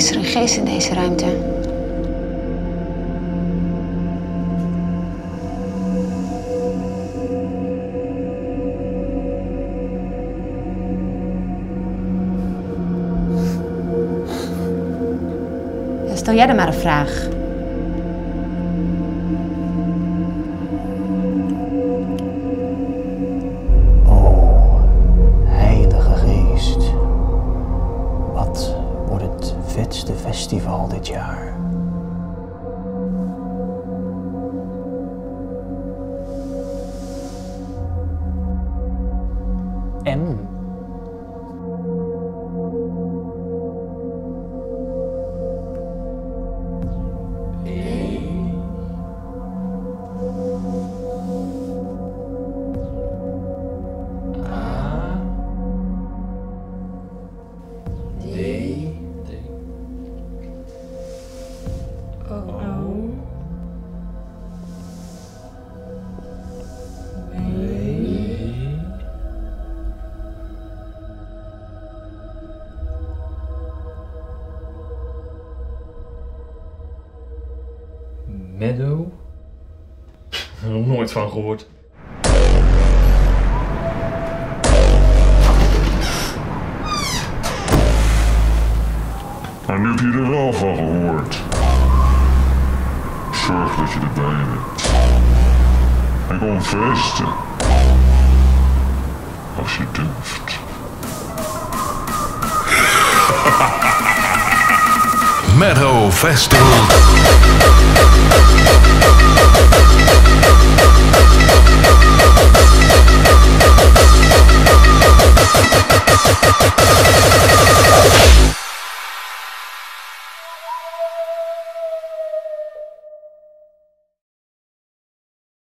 geest in deze ruimte. Stel jij dan maar een vraag. Vetste festival dit jaar? En Meadow? Nog nooit van gehoord. Maar nu heb je er wel van gehoord. Zorg dat je erbij bent. En kom feesten. Als je durft. Meadow Festival.